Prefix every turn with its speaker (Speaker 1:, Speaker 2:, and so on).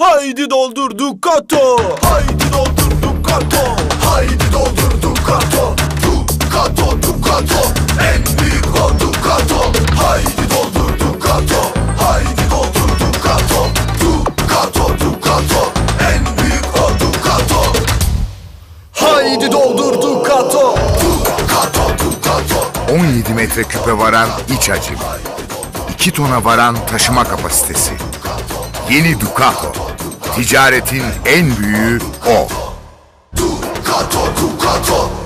Speaker 1: Haydi doldur Ducato. Haydi doldur Ducato.
Speaker 2: Haydi doldur Ducato Ducato Ducato En büyük o Ducato Haydi doldur Ducato Haydi doldur Ducato Ducato Ducato En büyük o Ducato
Speaker 1: Haydi doldur Ducato.
Speaker 2: Ducato Ducato
Speaker 3: 17 metre küpe varan iç hacim. 2 tona varan taşıma kapasitesi. Yeni Ducato. Ticaretin en büyüğü o.
Speaker 2: Ducato Ducato